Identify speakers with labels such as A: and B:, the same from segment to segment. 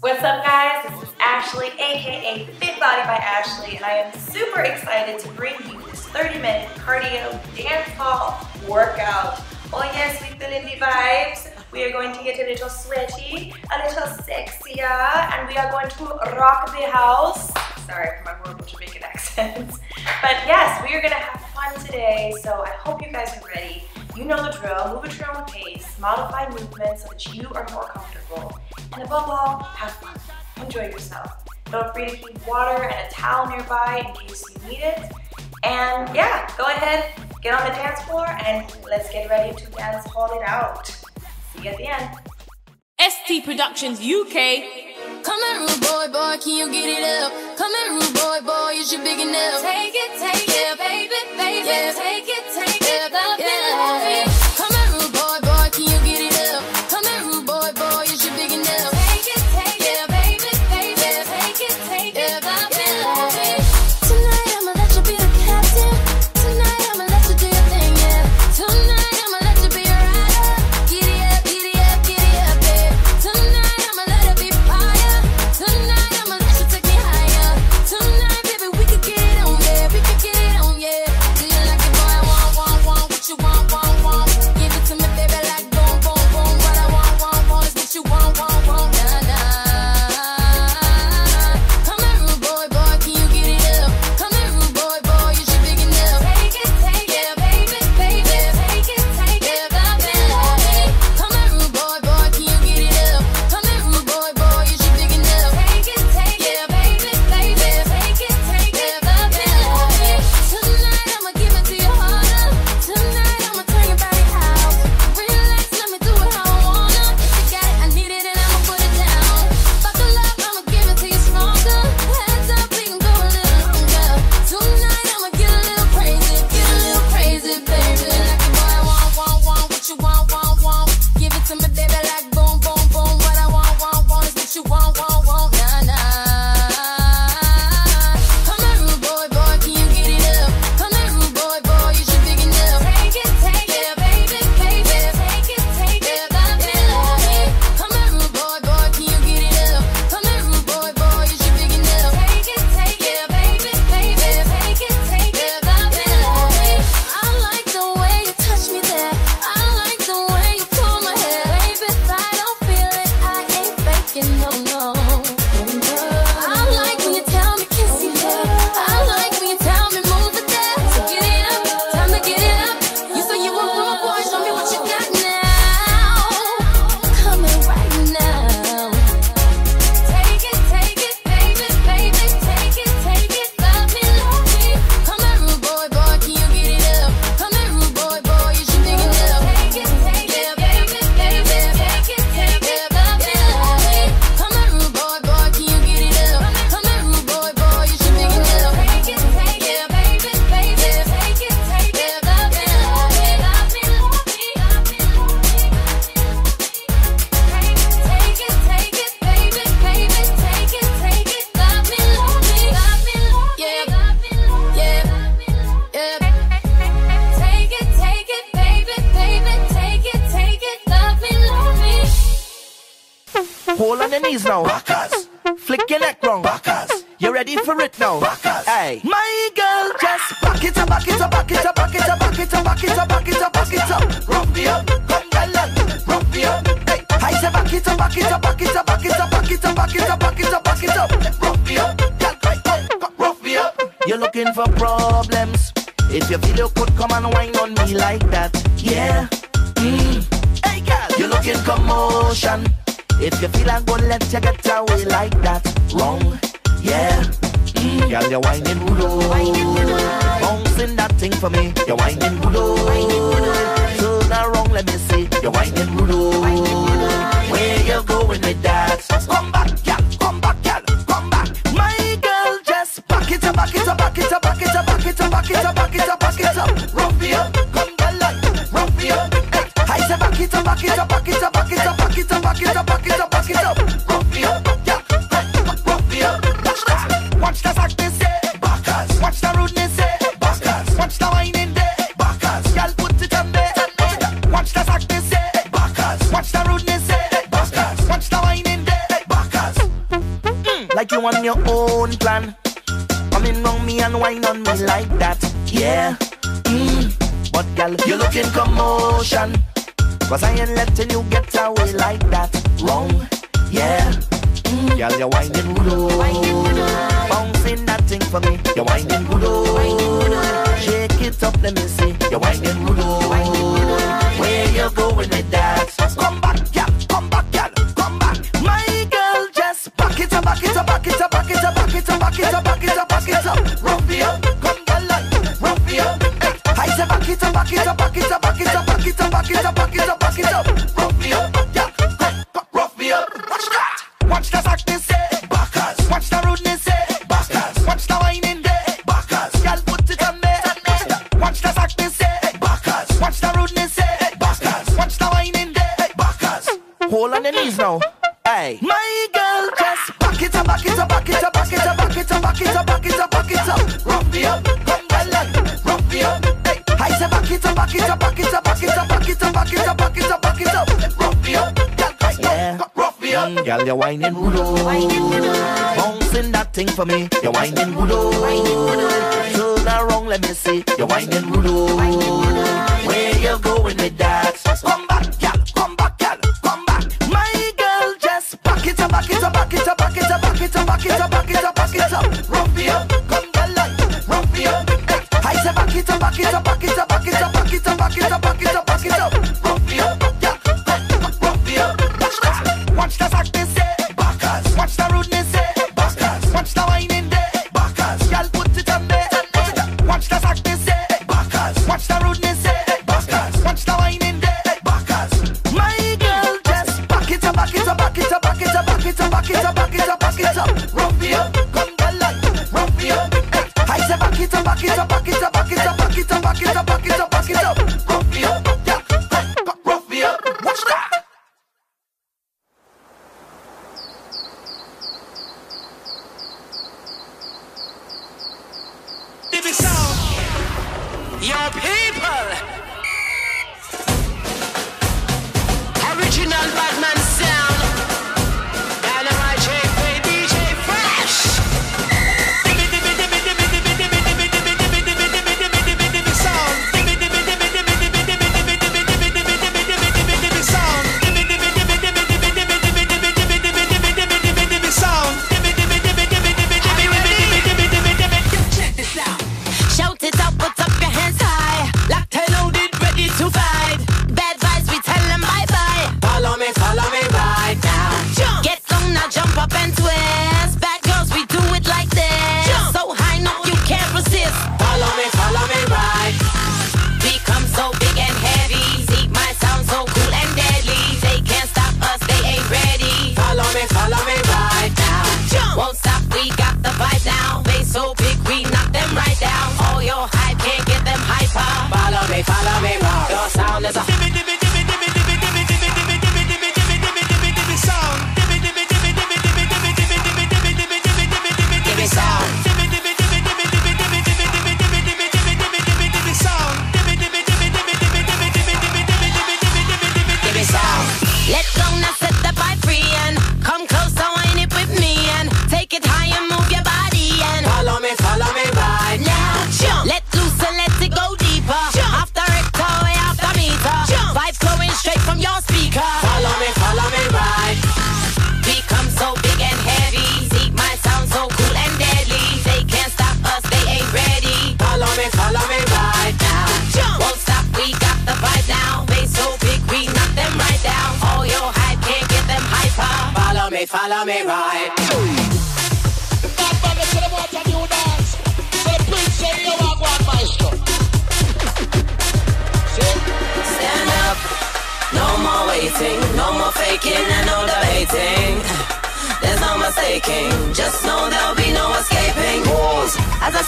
A: What's up, guys? This is Ashley, aka Fit Body by Ashley, and I am super excited to bring you this 30 minute cardio dance hall workout. Oh, yes, we feel in the vibes. We are going to get a little sweaty, a little sexier, and we are going to rock the house. Sorry for my horrible Jamaican accent. But yes, we are going to have fun today, so I hope you guys are ready. You know the drill. Move at your own pace, modify movements so that you are more comfortable. And above all, have fun. Enjoy yourself. Feel free to keep water and a towel nearby in case you need it. And yeah, go ahead, get on the dance floor, and let's get ready to dance hall it out. See you at the end.
B: ST Productions UK.
C: Come here, rude boy, boy, can you get it up? Come here, rude boy, boy, is you big enough? Take it, take it, baby, baby, yeah. take it,
D: knees now. Backers. Flick your neck wrong. Backers. You ready for it now? Backers. Hey. My girl just back it up, back it up, back it up, back it up, back it up, back it up, back it up, back it up. Rough me up, come gallant. Rough me up. Hey. I say back it up, back it up, back it up, back it up, back it up, back it up, back it up, back it up. Rough me up, girl, rough me up. You're looking for problems. If you feel you could come and whine on me like that, yeah. Mm. Hey girl, you're looking commotion. If you feel I'm gonna let you get away like that, wrong, yeah. Mm. Girl, you're whining good, oh. Bouncing that thing for me, you're whining good, oh. Turn around, let me see, you're whining good, oh. Where you going with that? Come back, girl, come back, girl, come back. My girl, just back it up, back it up, back it up, back it up, back it up, back it up, back it up, back it up. Rough me up, come gallant, rough me up. I say back it up, back it up, back it up, back it up, back it up, back it up, your own plan. Coming round me and wine on me like that, yeah. Mm. But girl, you're looking commotion. Cause I ain't letting you get away like that. young girl, you're whining good old. Bouncing that thing for me, you're whining good old. Turn around, let me see, you're whining good old. Where you going with that? Come back, girl, come back, girl, come back. My girl, just back it up, back it up, back it up, back it up, back it up, back it up, back it up, back it up. Rough me up, come down like, rough me. I say back it up, back it up, back it up, back it up, back it up, back it up, back it up.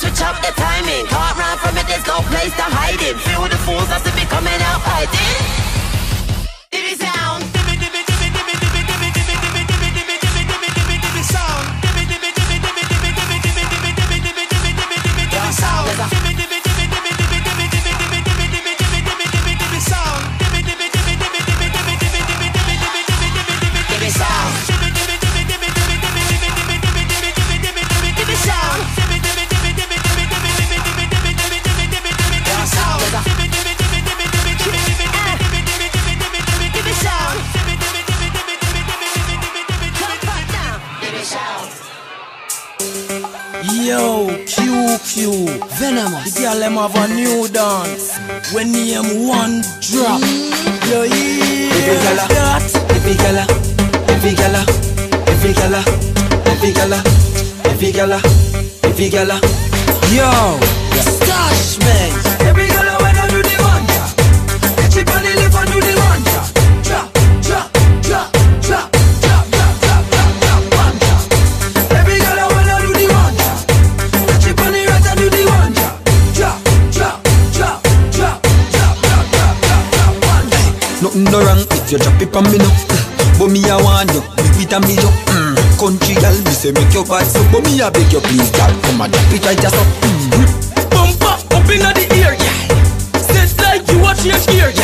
C: switch up the timing. Can't run from it, there's no place to hide it. Feel the fools have to be coming out
E: hiding. Have a new dance. When name one drop. Mm-hmm. Yo, yeah.
F: Every gala,
E: that.
F: every gala, every gala, every gala, every gala, every gala, every gala.
E: Yo, Stash man.
G: Nothing no wrong if you drop it on me now. But me I want you, me with a me yo. Mm. Country girl, me say make your bad so. But me I beg you please, girl, come and drop it right just up. Mm.
E: Bumper up inna the ear, yeah. Set like you watch your gear, yeah.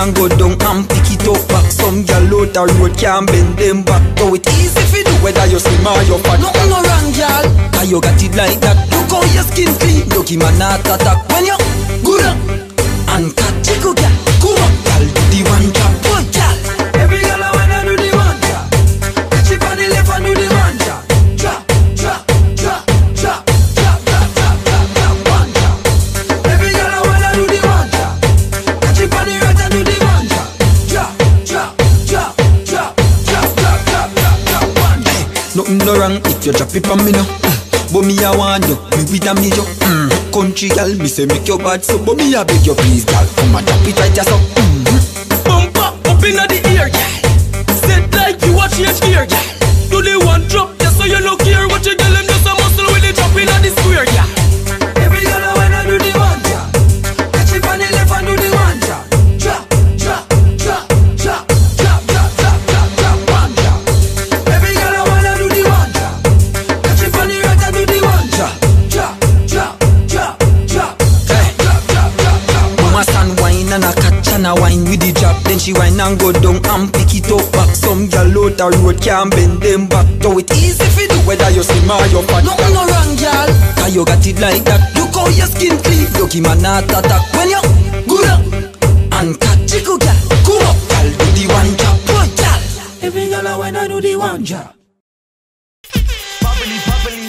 F: And
G: go down and pick it up back. Some girl out the road can't bend them back. Though it easy fi do whether you slim or you fat. Nothing no wrong, girl. Cause you got it like that. Look how your skin clean. Lucky man not attack when you you, me a me yo. Mm. Country girl, me say make your bad so. But me I beg you please, girl, come and drop it right just up. Mm.
E: Bumper up inna the
G: she wine and go down and pick it up back. Some girl out the road can't bend them back. Though it easy fi do whether you slim or you fat. Nothing no wrong, girl. Cause you got it like that. Look how your skin clean. Lucky man not attack when you good up and catch it, girl. Come up, girl, do the one drop, boy, girl.
F: Every gala when I do the one drop.
H: Bubbly, bubbly,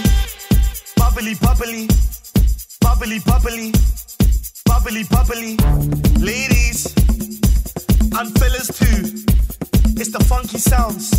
H: bubbly, bubbly, bubbly, bubbly, bubbly, bubbly. Ladies and fellas too. It's the funky sounds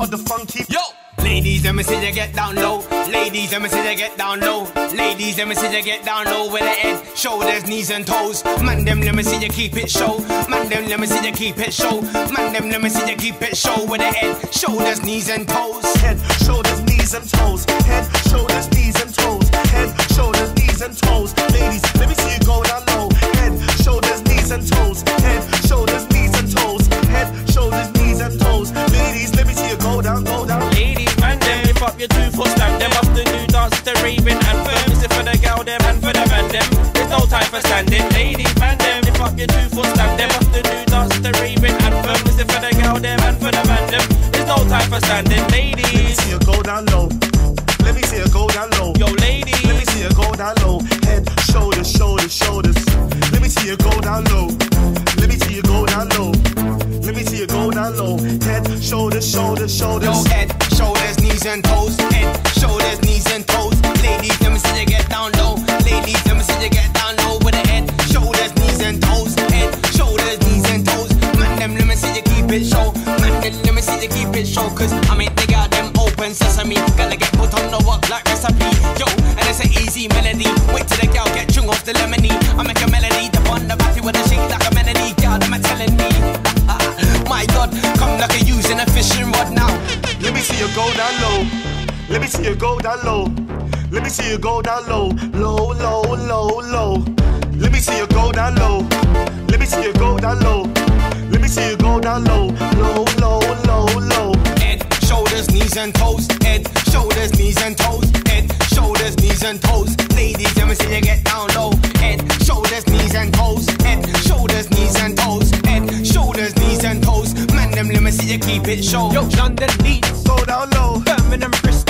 H: of the funky.
I: Yo! Ladies, let me see you get down low. Ladies, let me see you get down low. Ladies, let me see you get down low with the head, shoulders, knees, and toes. Man, them, let me see you keep it show. Man, them, let me see you keep it show. Man, them, let me see you keep it show with the head, shoulders, knees, and toes.
H: Head, shoulders, knees, and toes. Head, shoulders, knees, and toes. Head, shoulders, knees, and toes. Ladies, let me see you go down low. Head, shoulders, knees, and toes. Head, shoulders,
J: them lift up your two foot stamp. Them up the new dance, the raving anthem. This is for the girl, them and for the man, them. There's no time for standing. Ladies, man, them lift up your two foot stamp. Them up the new dance, the raving anthem. This is for the girl, them and for the man, them. There's no time for standing.
H: Let me see you go down low. Let me see you go down low.
J: yo, ladies.
H: Let me see you go down low. Head, shoulders, shoulders, shoulders. Let me see you go down low. Let me see you go down low. Let me see you go down low. Head, shoulders, shoulders, shoulders.
I: Yo, head, shoulders, knees, and toes. Head, shoulders, knees, and toes. Ladies, let me see you get down low. Ladies, let me see you get down low with the head, shoulders, knees, and toes. Head, shoulders, knees, and toes. Man, them, let me see you keep it show. Man, them, let me see you keep it show. Cause I mean,
H: down low. Let me see you go down low, low, low, low, low. Let me see you go down low. Let me see you go down low. Let me see you go down low, low, low, low, low.
I: Head, shoulders, knees and toes. Head, shoulders, knees and toes. Head, shoulders, knees and toes. Ladies, let me see you get down low. Head, shoulders, knees and
K: toes.
I: Head, shoulders, knees and toes. Head, shoulders, knees and toes. Man, them let me see you keep it show.
K: Yo, London knees. Go down low.
B: Birmingham, Bristol.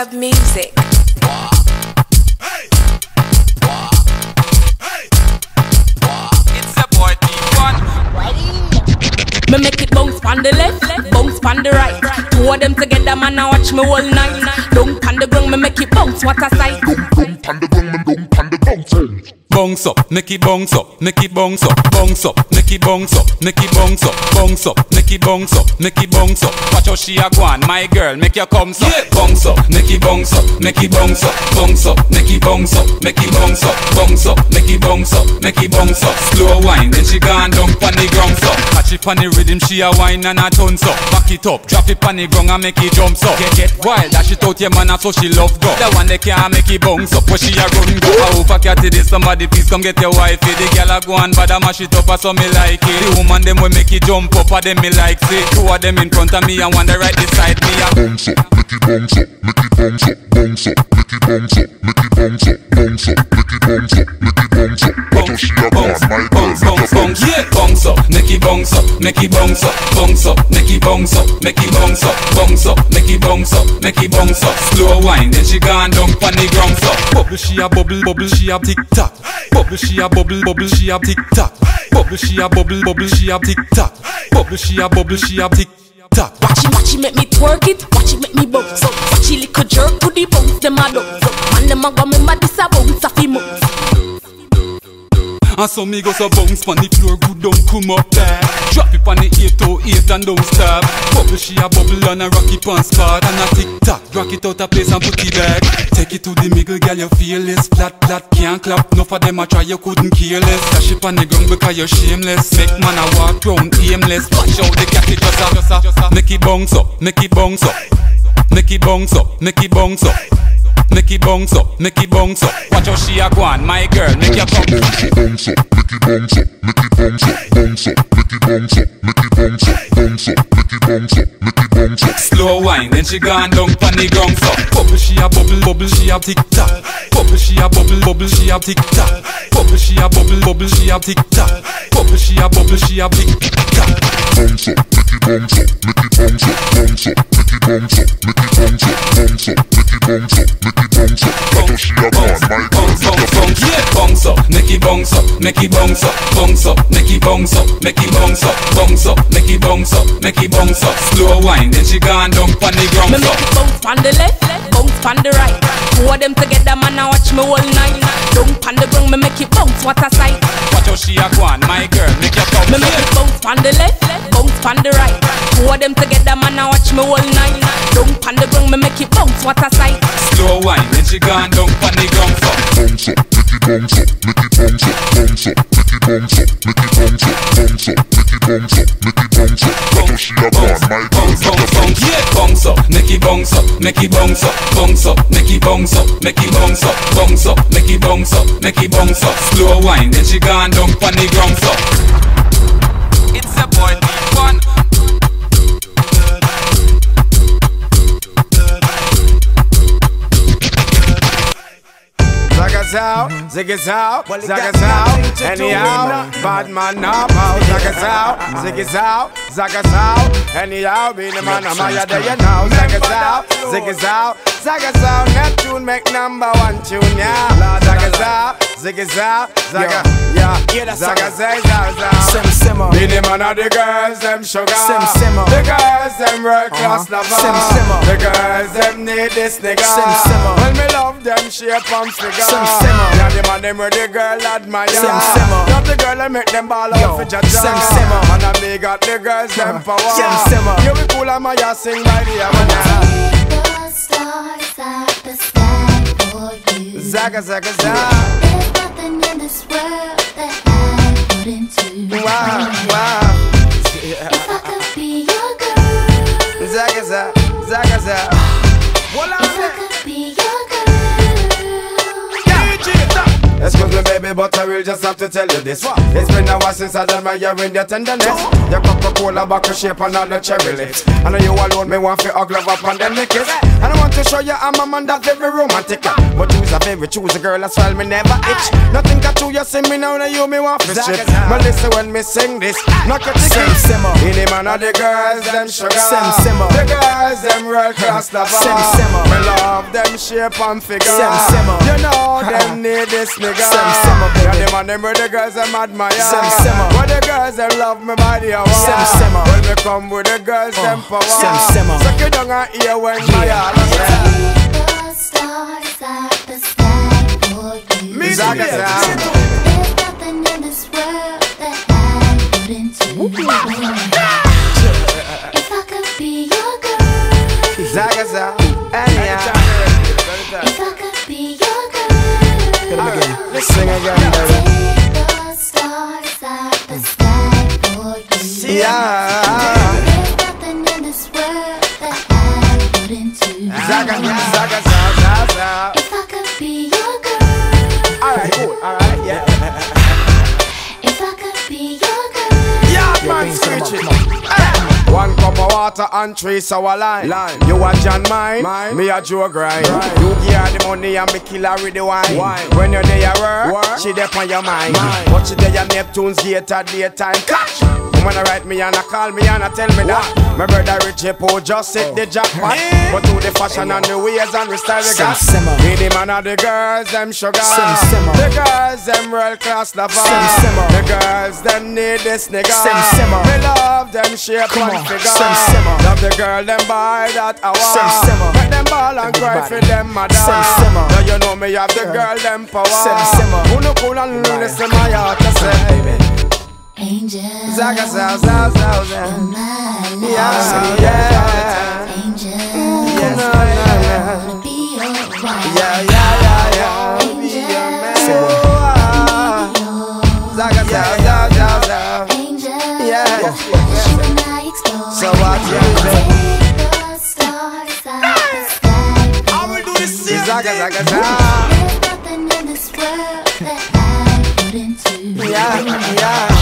B: Club music.
L: It's a boy T1.
B: Me make it bounce on the left, bounce on the right. Two of them together, man, I watch me all night. Don't on the ground, me make it bounce. What a
L: make it bounce up, make it bounce up, bounce up, make it bounce up, make it bounce up, bounce up, make it bounce up, make it bounce up. Watch how she a go on, my girl, make your come up, bounce up, make it bounce up, make it bounce up, bounce up, make it bounce up, make it bounce up, bounce up, make it bounce up, make it bounce up. Slow wine, then she gone down pon the ground so. Catch it pon the rhythm, she a wine and a tons up. Back it up, drop it pon the ground and make it jump up. Get get wild, dash it out your man, so she love go. The one they can't make it bounce up, but she a run go. I hope I catch this, somebody please come get your wifey. The girl a go and bad mash it up, a so me like it. The woman them will make it jump up, a them me like see. Two of them in front of me and one right beside me.
M: Bounce up, make it bounce up, make it bounce up, bounce up, make it bounce up, make it bounce up, bounce up, make it bounce up, make it bounce up. Watch how she a gone, my girl,
L: bounce, bounce, bounce, yeah. Bounce up, make it bounce up, make it bounce up, bounce up, make it bounce up, make it bounce up, bounce up, make it bounce up, make it bounce up. Slow wine, then she gone down pon the ground so. Bubble she a bubble, bubble she a tick tock. Bubble she a bubble, bubble she a tick tock. Bubble she a bubble, bubble she a tick tock. Bubble she a bubble she a tick tock.
B: Watch it, watch it, make me twerk it. Watch it, make me bounce up. Watch it, little jerk to the bounce, them a dance up. Man, them a go me mad, this a bounce, a fi moves.
L: And so me go so bounce pon the floor, good don't come up there. Drop it pon the 808 and don't stop. Bubble she a bubble and a rock it pon spot and a tick tock. Rock it out a place and put it back. Take it to the middle, girl, you feel this flat, flat, can't clap. No for them a try, you couldn't care less. Dash it pon the ground because you're shameless. Make man a walk round aimless. Watch out the cat it just a, just a. Make it bounce up, make it bounce up, make it bounce up, make it bounce up. Make it bounce up, make it bounce up. Watch how she a go on, my girl, make your come.
M: bounce up, make it bounce up, make it bounce up, bounce up, make it bounce up, make it bounce up, bounce up, make it bounce up, make it bounce up.
L: Slow wine, then she gone down pon the ground so. Bubble she a bubble, bubble she a tick tock. Bubble she a bubble, bubble she a tick tock. Bubble she a bubble, bubble she a tick tock. Bubble she a bubble she a tick tock.
M: Bounce up, make bounce up, make it bounce up, bounce up, make it bounce up, make it bounce up, bounce up, make it bounce up, make it bounce up. How she a gone, my girl, make
L: bounce,
M: your
L: bounce. Bounce up, make it bounce up, make it bounce up, bounce up, make it bounce up, make it bounce up, bounce up, make it bounce up, make it bounce up. Slow wine, then she gone down pon the ground
B: Me make it bounce on the left, bounce on the right. Of them together, man, I watch me all night. Don't on the ground, me make it bounce, what a sight.
L: Watch how she a go on, my girl, make your come.
B: Me make it bounce on the left, bounce on the right. Two of them together, man, I watch me all night. Don't on the ground, me make it bounce, what a sight.
L: Slow wine, then she gone down pon the ground so.
M: bounce up, make it bounce up, make it bounce up, bounce up, make it bounce up, make it bounce up, bounce up, make it bounce up, make it bounce up. Watch how she a gone, my girl,
L: bounce,
M: make your
L: bounce, bounce, yeah. Bounce up, make it bounce up, make it bounce up, bounce up, make it bounce up, make it bounce up, bounce up, make it bounce up, make it bounce up. Slow wine, then she gone down pon the ground so. It's a boy D1.
N: Zagazao, zigazao, zagazao, anyhow, bad man now, pow, zagazao, zigazao, zagazao, anyhow, be the man, higher than you now, zagazao, zigazao, zagazao, Neptune make number one tune, yeah, zagazao, zigazao, zaga, yeah, zagazao, zagazao, be the man of the girls, them sugar, Sim simmer. the girls, them world class lover, the girls, them need this nigga, Sim simmer. when me love them shape and figure, yeah, the man them where the girl admire, love the girl and make them ball out for jaja, and I me got the girls, them power, you be cool and my sing by the hour,
C: The stars at the sky for you.
N: Zaga, zaga, zaga.
C: There's nothing in this world that I wouldn't do.
N: Wow, wow.
C: If I could be your girl,
N: Zaga, zaga, zaga, zaga.
C: if
N: Excuse me, baby, but I will just have to tell you this. It's been a while since I done my in your tenderness. Your Coca-Cola bottle shape and all the cherry lips. I know you alone, me want to hug love up and then me kiss. And I want to show you I'm a man that's very romantic. But you's a very choosy girl, that's why me never itch. Nothing got you, you see me now, now you me want to strip. But listen when me sing this, knock your ticket. In the man of the girls, them sugar. The girls, them world class lovers. Me love them shape and figure. You know them need this nigga. Yeah, them and them where the girls them admire. Where the girls them love me body a wow. When me come with the girls them power. Suck it down and hear when my heart
C: The stars are the sky for you.
N: Me Zaga sound.
C: There's nothing in this world that I wouldn't do. If I could be your girl,
N: Zaga sound. Anyhow. Let's sing again, baby.
C: the stars are the sky for you.
N: Yeah. Cup of water and three sour line. lime. You a John mine, mine. me a Joe grind. You give her the money and me kill her with the wine. wine. When you're there, work, work. she there on your mind. mind. But she there, Neptune's gate at daytime. Catch! When I write me and I call me and I tell me that. My brother Richie Poe just hit the jackpot. But to the fashion and the ways and the style we got Me the man of the girls, them sugar. The girls, them world class lovers The girls, them need this nigga. Me love them shape and figure. Love the girl, them buy that hour. Make them ball and cry for them mother. Now you know me have the girl, them power. Who no cool and listen my heart to say
C: Angel,
N: Zaga, zaga, zaga, zaga.
C: my love.
N: Yeah, yeah.
C: Angel,
N: Yeah, na, na, na.
C: be your wife.
N: Yeah, yeah, yeah, yeah. Be your man. Oh, ah. Zaga, zaga, zaga, zaga.
C: Angel,
N: Yeah.
C: you and I explore.
N: So what you say?
C: Take the stars out the sky.
N: I will do the same Zaga, zaga, zaga.
C: There's nothing in this world that I wouldn't do.
N: Yeah, yeah.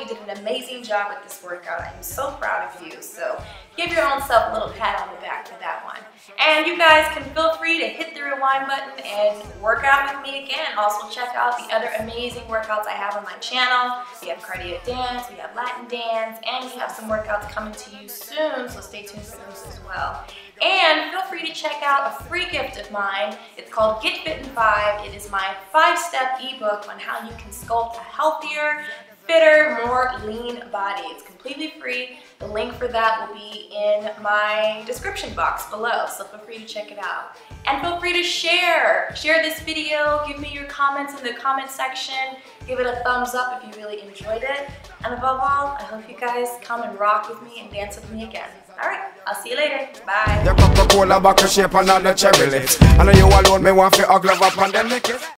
C: You
A: did an amazing job with this workout. I'm so proud of you. So give your own self a little pat on the back for that one. And you guys can feel free to hit the rewind button and work out with me again. Also check out the other amazing workouts I have on my channel. We have cardio dance, we have Latin dance, and we have some workouts coming to you soon, so stay tuned for those as well. And feel free to check out a free gift of mine. It's called Get Fit in 5. It is my five-step ebook on how you can sculpt a healthier, fitter, more lean body. It's completely free. The link for that will be in my description box below, so feel free to check it out. And feel free to share. Share this video, give me your comments in the comment section, give it a thumbs up if you really enjoyed it. And above all, I hope you guys come and rock with me and dance with me again. All right, I'll see you later. Bye.